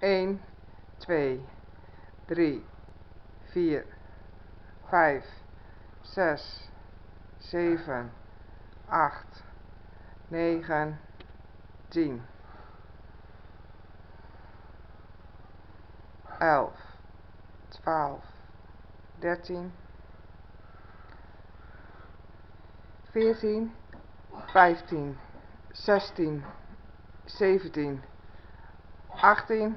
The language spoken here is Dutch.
1, 2, 3, 4, 5, 6, 7, 8, 9, 10, 11, 12, 13, 14, 15, 16, 17, 18,